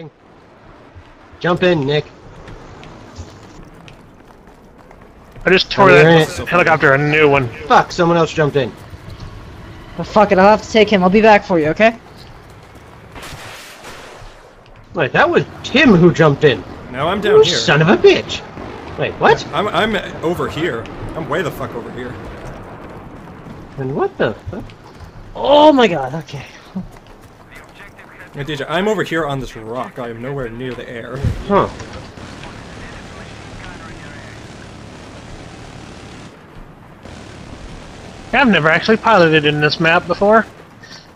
Coming. Jump in, Nick. I just tore that you're helicopter a new one. Fuck, someone else jumped in. Well, fuck it, I'll have to take him. I'll be back for you, okay? Wait, that was Tim who jumped in. No, I'm down You here. son of a bitch. Wait, what? I'm I'm over here. I'm way the fuck over here. And what the fuck? Oh my god, okay. Hey, DJ, I'm over here on this rock. I am nowhere near the air. Huh. I've never actually piloted in this map before.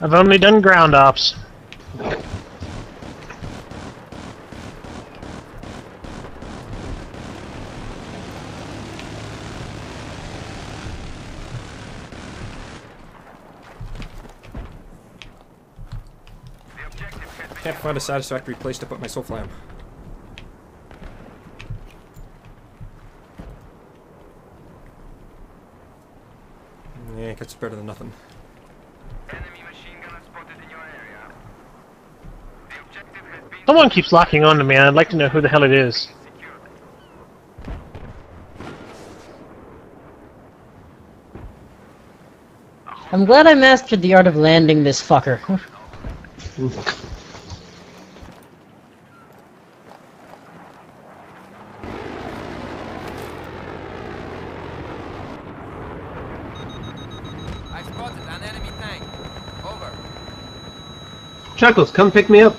I've only done ground ops. Can't find a satisfactory place to put my SOFLAM. Yeah, it gets better than nothing. Enemy machine gunner spotted in your area. The objective has been Someone keeps locking on to me, and I'd like to know who the hell it is. I'm glad I mastered the art of landing this fucker. I spotted an enemy tank. Over. Chuckles, come pick me up.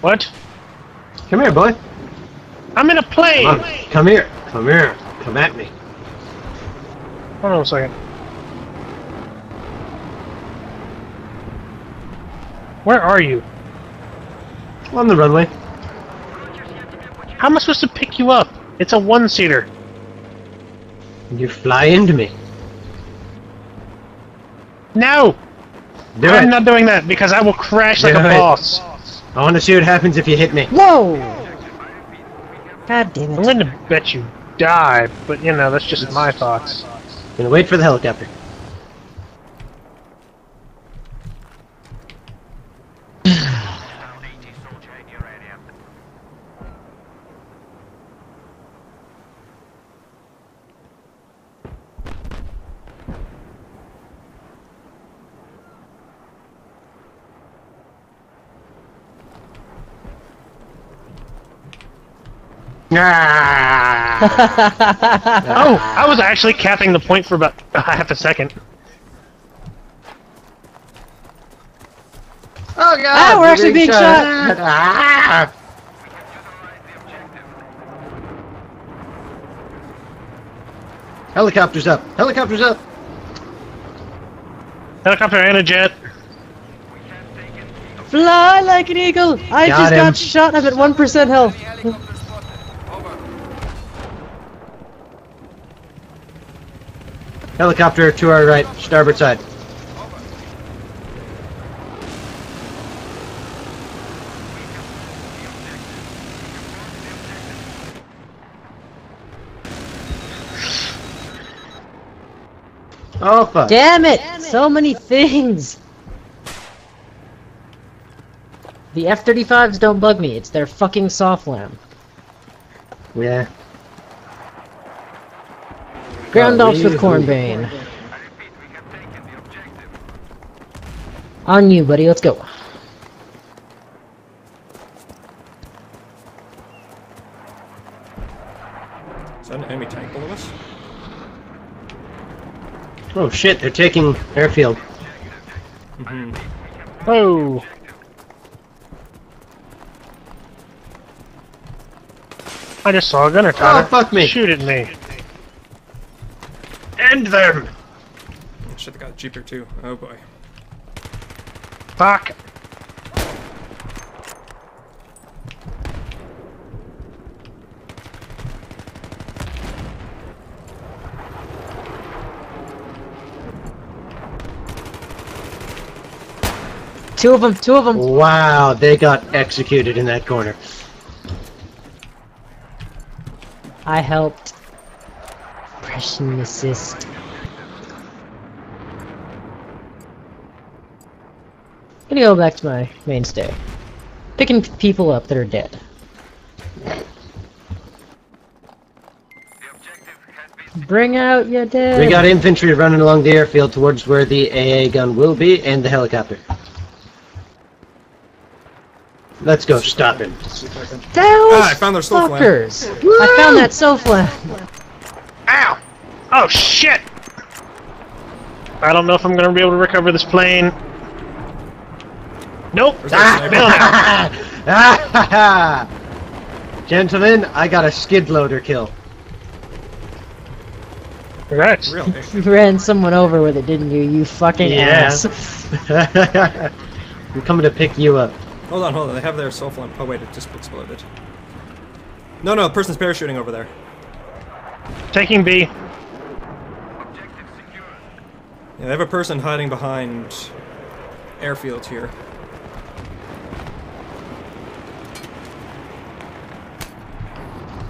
What? Come here, boy. I'm in a plane! Come. Come here. Come here. Come at me. Hold on a second. Where are you? On the runway. How am I supposed to pick you up? It's a one-seater. You fly into me. No! Do I'm it. not doing that because I will crash like Do a it. boss. I want to see what happens if you hit me. Whoa! God damn it. I'm going to bet you die, but you know, that's just my thoughts. Gonna wait for the helicopter. Oh, I was actually capping the point for about half a second. oh god! Ah, we're actually being shot. Ah! Helicopters up! Helicopters up! Helicopter and a jet. Fly like an eagle! I Got just him. got shot. I'm at 1% health. Helicopter spotted. Over. Helicopter to our right, starboard side. Oh fuck. Damn it! So many things! The F-35s don't bug me. It's their fucking SOFLAM. Yeah. Ground ops with Golly. Cornbane. I repeat, we have taken the objective. On you, buddy. Let's go. Is that an enemy tank below us? Oh shit, they're taking airfield. Mm-hmm. Oh, I just saw a gunner tower. Oh, fuck me. Shoot at me. End them! Shit, they got a jeep here too. Oh boy. Fuck. Two of them. Two of them. Wow, they got executed in that corner. I helped. Pressing assist. Gonna go back to my mainstay. picking people up that are dead. The objective has been Bring out your dead. We got infantry running along the airfield towards where the AA gun will be and the helicopter. Let's go stop him. Those Ah, I found their SOFLAM. fuckers. I found that SOFLAM. Ow! Oh shit! I don't know if I'm gonna be able to recover this plane. Nope. Where's that sniper? Ah, Gentlemen, I got a skid loader kill. Congrats. Really? You ran someone over with it, didn't you? You fucking Yeah. ass. I'm coming to pick you up. Hold on, hold on. They have their SOFLAM. Oh wait, it just exploded. No, no, the person's parachuting over there. Taking B. objective secure. Yeah, they have a person hiding behind airfields here.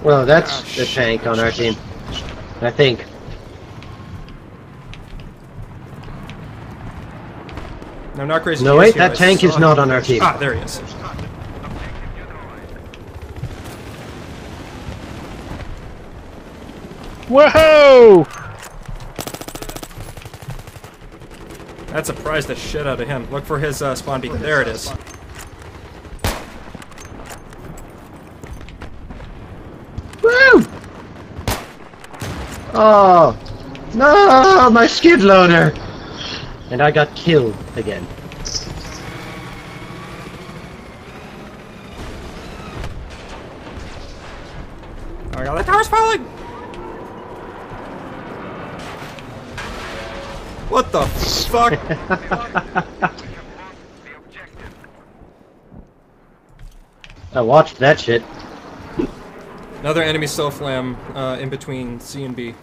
Well, that's Ah, the tank on our team. I think. No, not crazy. No, wait, that I tank is not on our team. Ah, there he is. Whoa! That surprised the shit out of him. Look for his uh, spawn beacon. There it is. Oh! No! My skid loader! And I got killed again. Oh my god, the tower's falling! What the fuck? I watched that shit. Another enemy SOFLAM uh, in between C and B.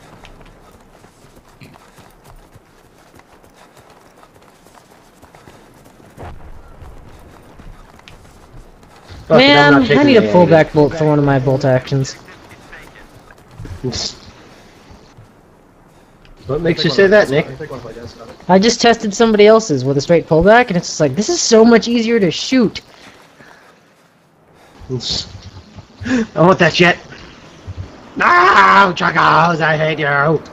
Fuck it, I'm Man, not I need a the pullback bolt for one of my bolt actions. What makes you say that, Nick? I just tested somebody else's with a straight pullback, and it's just like, this is so much easier to shoot. I want that shit. No, Chuckles, I hate you.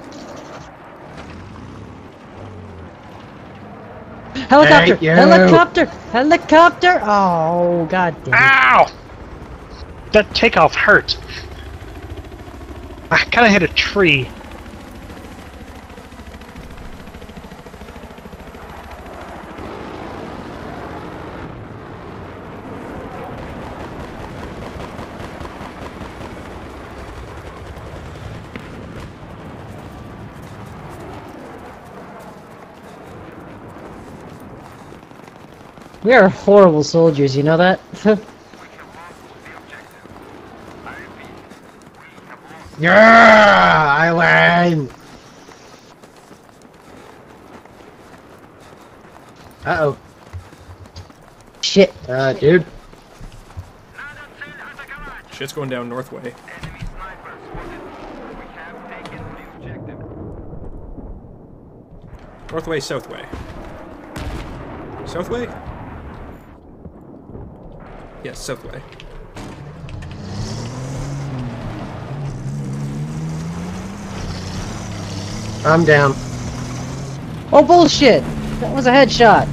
Helicopter! Thank you. Helicopter! Helicopter! Oh, god damn it. Ow! That takeoff hurt. I kinda hit a tree. We are horrible soldiers, you know that? Yeah, I win. Uh oh. Shit. Uh, dude. Shit's going down Northway. Enemy sniper spotted. We have taken the. Northway, Southway. Southway? Yes, Southway. I'm down. Oh, bullshit! That was a headshot.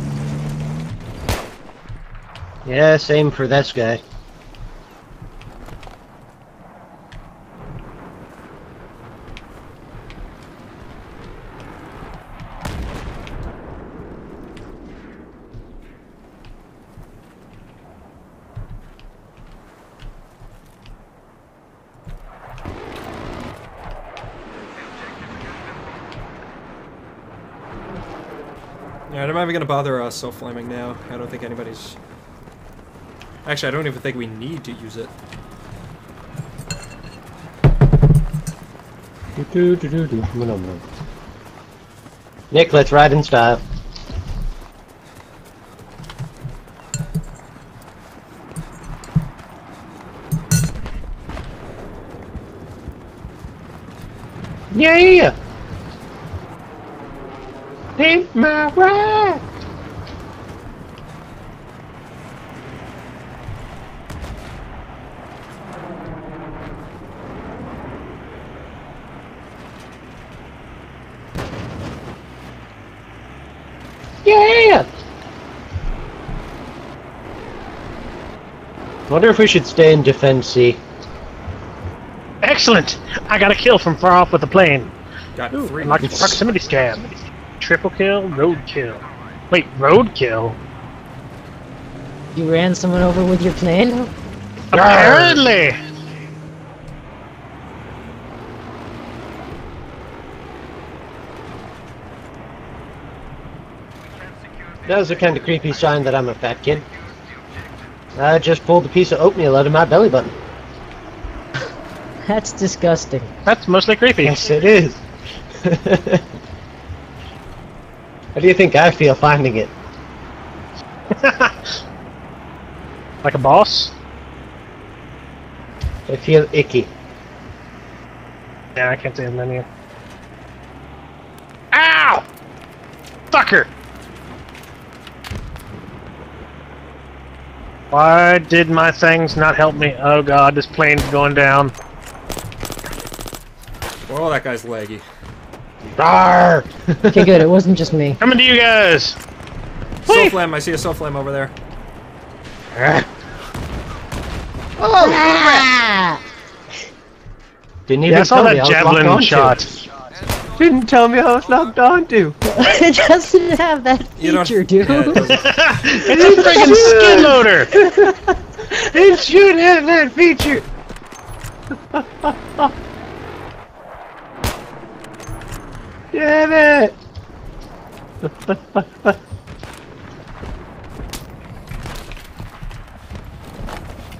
Yeah, same for this guy. Yeah, I'm not even gonna bother uh, self flaming now. I don't think anybody's. Actually, I don't even think we need to use it. Nick, let's ride in style. Yeah! Take my ride! Yeah! Wonder if we should stay in defense C. Excellent! I got a kill from far off with the plane. Got Ooh, three. Proximity scan. Triple kill, road kill. Wait, road kill? You ran someone over with your plane? Apparently! That was a kind of creepy sign that I'm a fat kid. I just pulled a piece of oatmeal out of my belly button. That's disgusting. That's mostly creepy. Yes, it is. How do you think I feel finding it? like a boss? I feel icky. Yeah, I can't say his name Ow! Fucker! Why did my things not help me? Oh god, this plane's going down. Oh, that guy's laggy. Rawr! Okay, good. It wasn't just me. Coming to you guys! Soul Wait! flame. I see a SOFLAM over there. Ah! Didn't even Yeah, I saw tell me that I was locked javelin onto. shot. Didn't tell me I was locked onto. it doesn't have that You don't- feature, dude. yeah, it doesn't- it's a friggin' skid loader! It should have that feature. Damn it!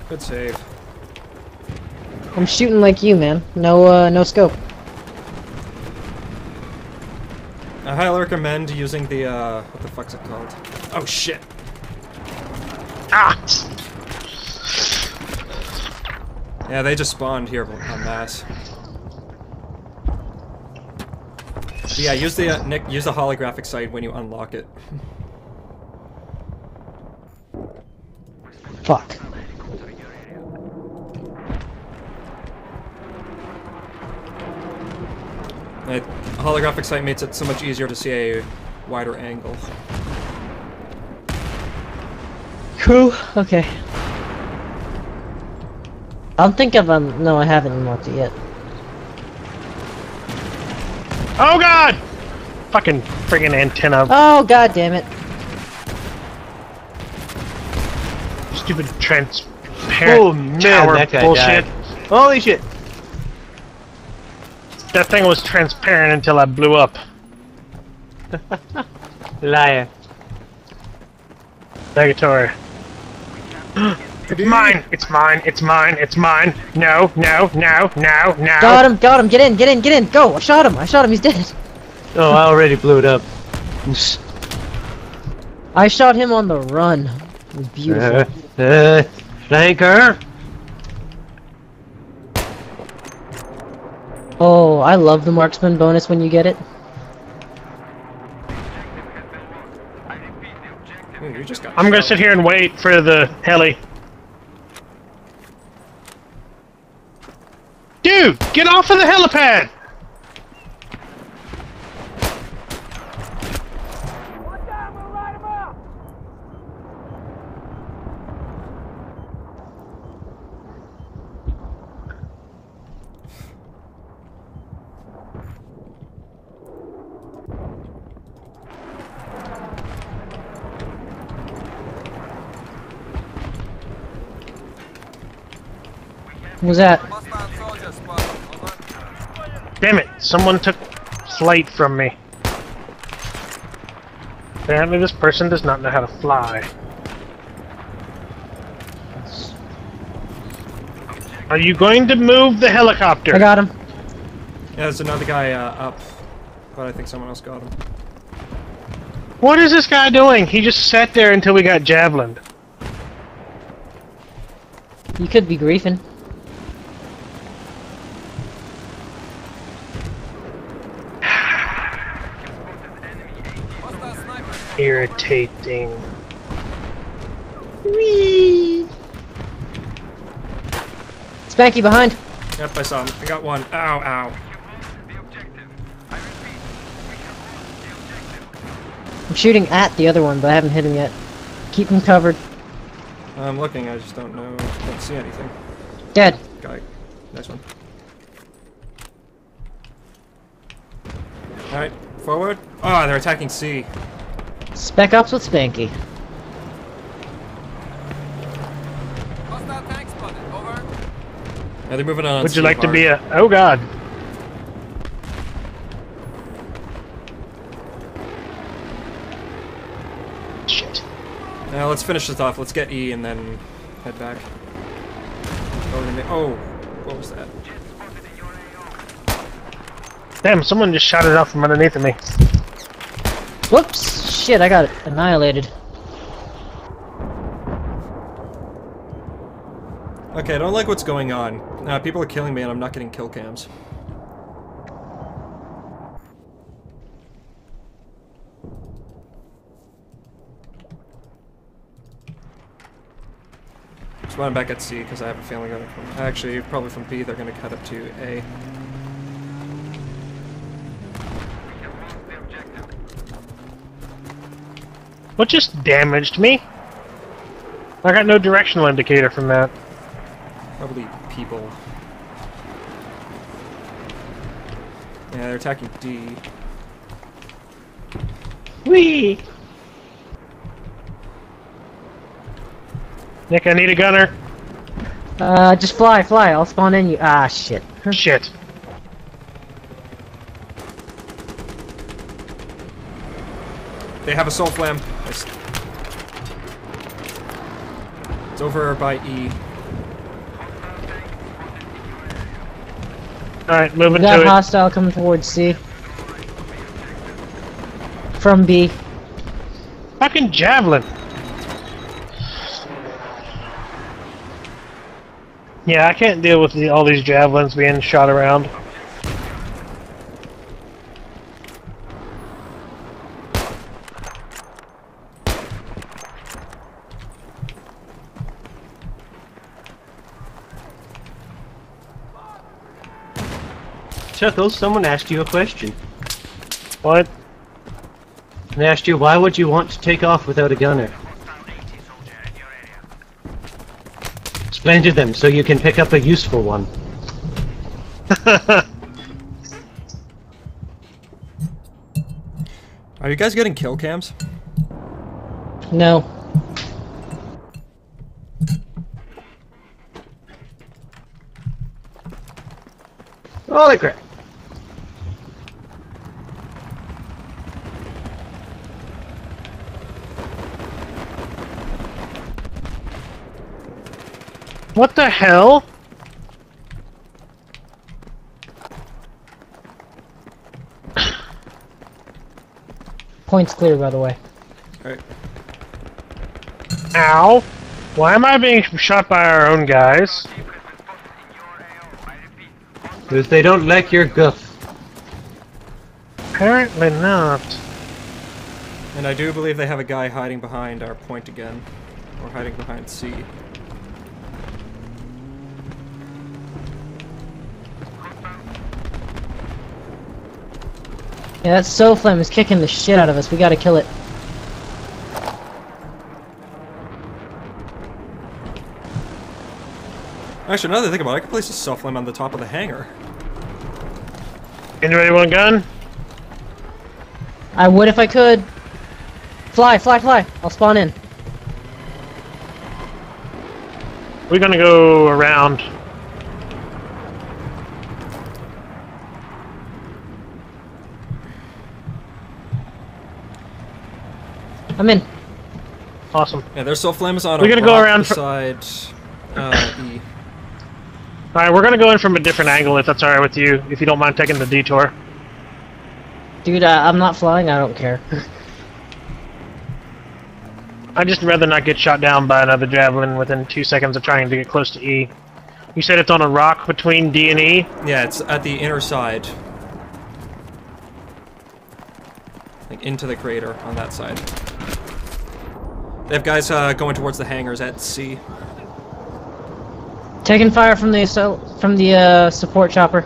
Good save. I'm shooting like you, man. No, uh, no scope. I highly recommend using the, uh, what the fuck's it called? Oh shit! Ah! Yeah, they just spawned here en masse. But yeah, use the, uh, Nick, use the holographic sight when you unlock it. Fuck. Like, holographic sight makes it so much easier to see a wider angle. Cool. Okay. I don't think I've um. No, I haven't unlocked it yet. Oh god! Fucking friggin' antenna. Oh god damn it! Stupid transparent Oh man, tower that bullshit. died. Holy shit! That thing was transparent until I blew up. Liar. Negatory. it's mine! It's mine! It's mine! It's mine! No! No! No! No! No! Got him! Got him! Get in! Get in! Get in! Go! I shot him! I shot him! He's dead. Oh, I already blew it up. I shot him on the run. It was beautiful. Uh, uh, flanker. Oh, I love the marksman bonus when you get it. Ooh, you just got I'm gonna sit here and wait for the heli. Dude, get off of the helipad! What was that? Someone took flight from me. Apparently this person does not know how to fly. Are you going to move the helicopter? I got him. Yeah, there's another guy uh, up, but I think someone else got him. What is this guy doing? He just sat there until we got javelined. You could be griefing. Irritating. Spanky behind. Yep, I saw him. I got one. Ow, ow. I'm shooting at the other one, but I haven't hit him yet. Keep him covered. I'm looking, I just don't know. Don't see anything. Dead. Guy. Nice one. Alright, forward. Oh, they're attacking C. Spec Ops with Spanky. Hostile tank spotted. Over. Yeah, they're moving on. Would you C like to be a? Oh God. Shit. Now let's finish this off. Let's get E and then head back. Oh, we oh, what was that? Damn! Someone just shot it out from underneath of me. Whoops! Shit, I got annihilated. Okay, I don't like what's going on. Uh, people are killing me and I'm not getting kill cams. Spawn back at C because I have a feeling they're from actually probably from B they're gonna cut up to A. What just damaged me? I got no directional indicator from that. Probably people. Yeah, they're attacking D. Whee! Nick, I need a gunner. Uh, just fly, fly. I'll spawn in you. Ah, shit. Shit. They have a SOFLAM. Nice. It's over by E. Alright, moving got to it. hostile coming towards C. From B. Fucking javelin. Yeah, I can't deal with the, all these javelins being shot around. Chuckles, someone asked you a question. What? They asked you, why would you want to take off without a gunner? Explain to them so you can pick up a useful one. Are you guys getting kill cams? No. Holy crap. What the hell? Point's clear, by the way. Alright. Ow! Why am I being shot by our own guys? Because they don't like your guff. Apparently not. And I do believe they have a guy hiding behind our point again. Or hiding behind C. Yeah, that SOFLAM is kicking the shit out of us. We gotta kill it. Actually, another thing about it, I could place a SOFLAM on the top of the hangar. Anybody want a gun? I would if I could. Fly, fly, fly. I'll spawn in. We're gonna go around. I'm in. Awesome. Yeah, their SOFLAM is on We're gonna go around fr- beside uh, E. Alright, we're gonna go in from a different angle if that's alright with you, if you don't mind taking the detour. Dude, uh, I'm not flying. I don't care. I'd just rather not get shot down by another javelin within two seconds of trying to get close to E. You said it's on a rock between D and E? Yeah, it's at the inner side. Like into the crater on that side. They have guys uh, going towards the hangars at C. Taking fire from the assault, from the uh, support chopper.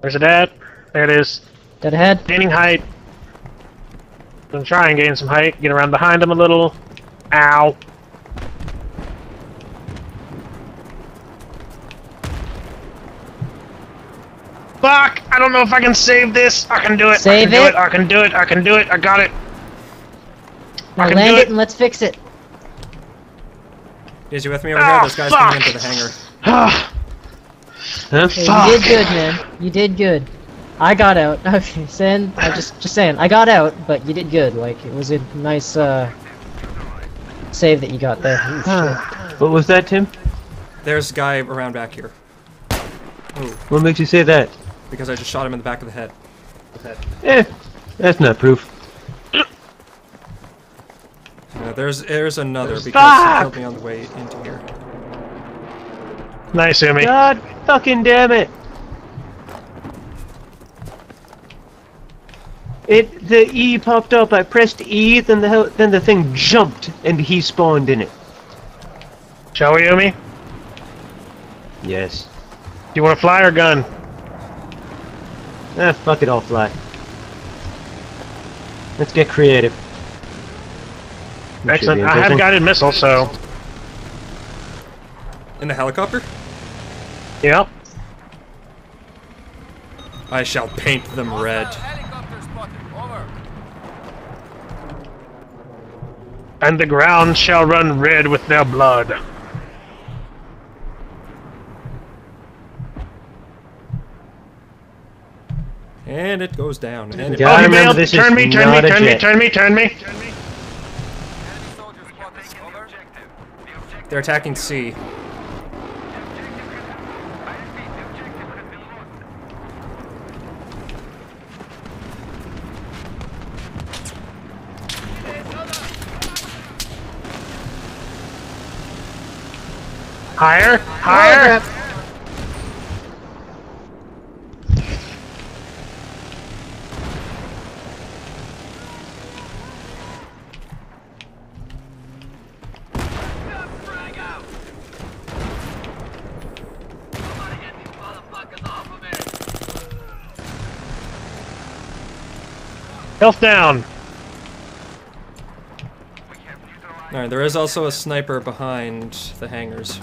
Where's it at? There it is. Dead ahead. Gaining height. Gonna try and gain some height, get around behind him a little. Ow. Fuck! I don't know if I can save this. I can do it. Save I Save can do it? it. I can do it. I can do it. I got it. Now can land do it it. and let's fix it. Is you with me over Ah, here? This guy's coming into the hangar. Ah, Huh? Fuck. you did good, man. You did good. I got out. Okay, saying, I just just saying, I got out, but you did good. Like it was a nice uh save that you got there. What was that, Tim? There's a guy around back here. Oh, What makes you say that? Because I just shot him in the back of the head. Eh, that's not proof. Uh, there's there's another because he Fuck! killed me on the way into here. nice, Umi. God fucking damn it! It the E popped up. I pressed E, then the hell, then the thing jumped and he spawned in it. Shall we, Umi? Yes. Do you want to fly or gun? Ah, fuck it, I'll fly. Let's get creative. We Excellent. I have guided missile, so. In the helicopter? Yep. I shall paint them red. Helicopter spotted. Over. And the ground shall run red with their blood. And it goes down. And it Yeah, I oh, he remember bailed. this is turn me, turn me, not a turn me, jet. turn me, turn me. Enemy soldier spotted. Over. they're attacking C. Higher, higher. Health down. Alright, there is also a sniper behind the hangars.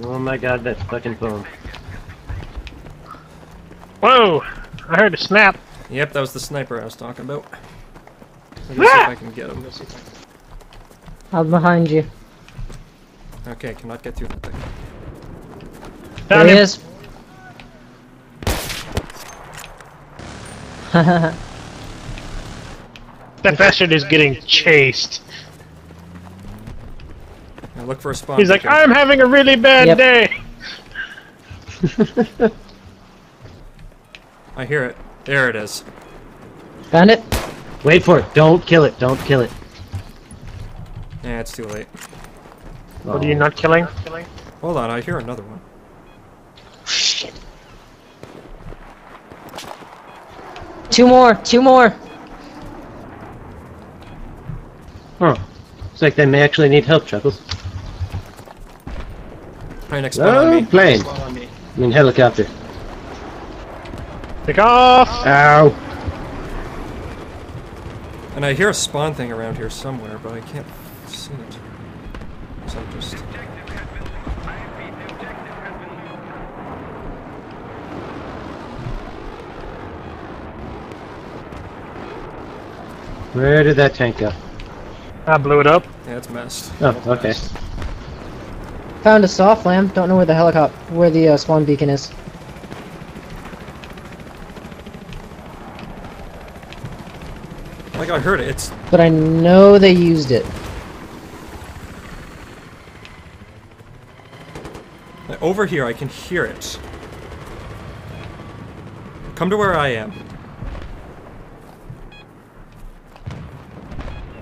Oh my god, that fucking phone. Whoa! I heard a snap. Yep, that was the sniper I was talking about. Let me see if ah! I can get him. I'm behind you. Okay, cannot get through that thing. There Found he is. That bastard is getting chased. Now look for a spawn. He's like, beacon. I'm having a really bad Yep. day. I hear it. There it is. Found it. Wait for it. Don't kill it. Don't kill it. Yeah, it's too late. What are you not killing? Hold on, I hear another one. Two more. Two more. Oh. It's like they may actually need help, Chuckles. Right next spawn on Oh, me. plane. I mean helicopter. Take off! Ow. And I hear a spawn thing around here somewhere, but I can't see it. So just. Where did that tank go? I blew it up. Yeah, it's messed. Oh, okay. Found a SOFLAM. Don't know where the helicopter, where the uh, spawn beacon is. Like I heard it. It's But I know they used it. over here. I can hear it. Come to where I am.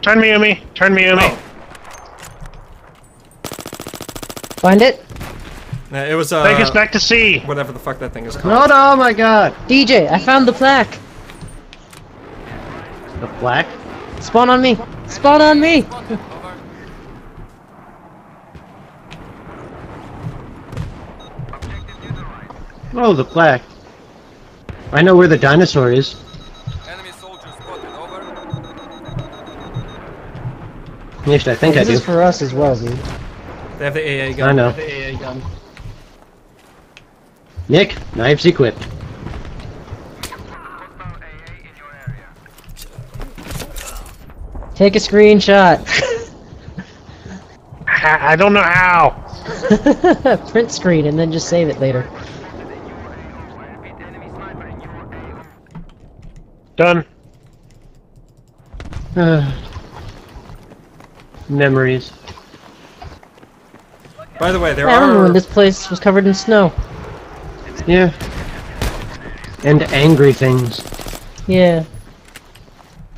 Turn me, Umi. Turn me, Umi. Oh. Find it? Uh, It was uh. Take us back to sea. Whatever the fuck that thing is called. No, no, oh my god. DJ, I found the plaque. The plaque? Spawn on me. Spawn on me. Oh, the plaque. I know where the dinosaur is. At I think I this do. is for us as well, dude. They have the AA gun. I know. Nick, knives equipped. Hostile AA in your area. Take a screenshot. I don't know how. Print screen and then just save it later. I repeat, enemy sniper in your AO. Done. Uh, Memories. By the way, there I remember when this place was covered in snow. Yeah. And angry things. Yeah.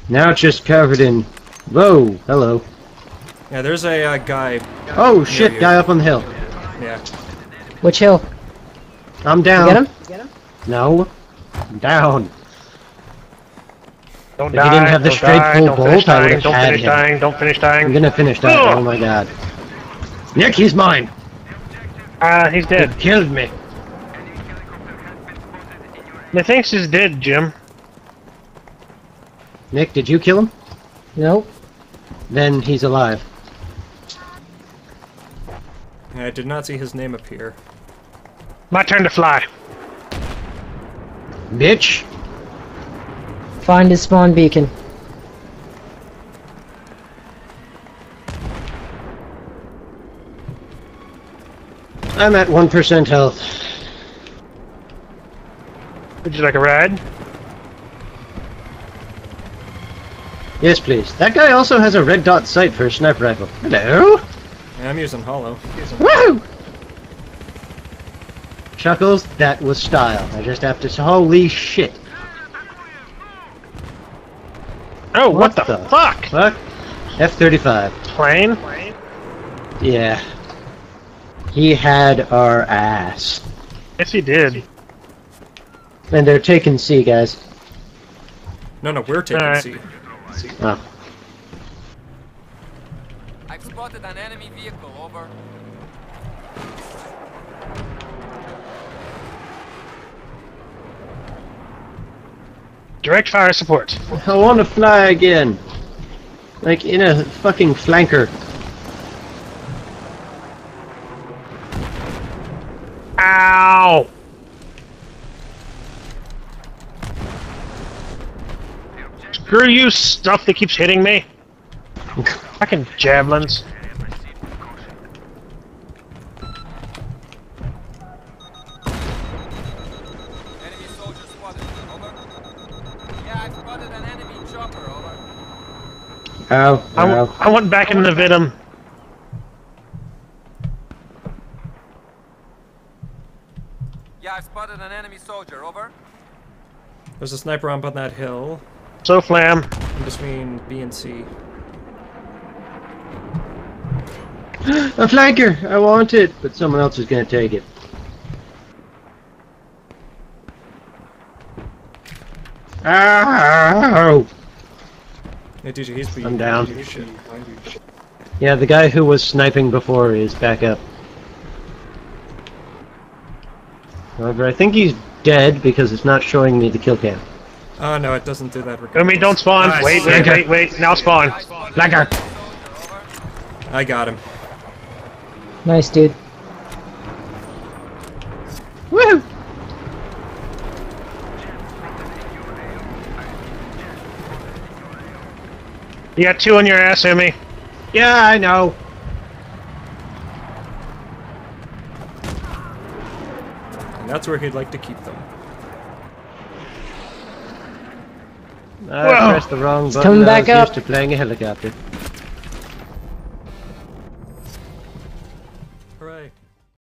Now it's just covered in. Whoa, hello. yeah, there's a uh, guy. Oh shit, you. guy up on the hill. Yeah, Which hill? I'm down. You down. get him? No. I'm down. Don't If he die. didn't have the don't straight die, full don't bolt, finish I dying, would've Don't had finish him. dying. Don't finish dying. I'm gonna finish that. Ugh. Oh my god. Nick, he's mine. Ah, he's dead. He dead. killed me. Methinks he's dead, Jim. Nick, did you kill him? Nope. Then he's alive. I did not see his name appear. My turn to fly. Bitch. Find his spawn beacon. I'm at 1% health. Would you like a ride? Yes, please. That guy also has a red dot sight for a sniper rifle. Hello? Yeah, I'm using Hollow. Woo! Chuckles, that was style. I just have to holy shit. Oh, what, What the, the- fuck? Fuck. F-35. Plane? Yeah. He had our ass. Yes, he did. And they're taking C, guys. No, no, we're taking Alright. C. Oh. I've spotted an enemy vehicle. Over. Direct fire support. I want to fly again. Like in a fucking flanker. Ow! Screw you, stuff that keeps hitting me. Fucking javelins. Ow, I, w- ow. I went back into the Vidim. Yeah, I've spotted an enemy soldier. Over. There's a sniper up on that hill SOFLAM. in between B and C. A flanker! I want it, but someone else is gonna take it. Ow! Hey, DJ, he's B. I'm down. Yeah, the guy who was sniping before is back up. However, I think he's dead because it's not showing me the kill cam. Oh, no, it doesn't do that. I mean, don't spawn. Nice. Wait, wait, wait, wait. Now spawn. Blacker. I got him. Nice, dude. You got two on your ass, Emmy. Yeah, I know. And that's where he'd like to keep them. I Whoa. pressed the wrong button. coming I back was up. used to playing a helicopter.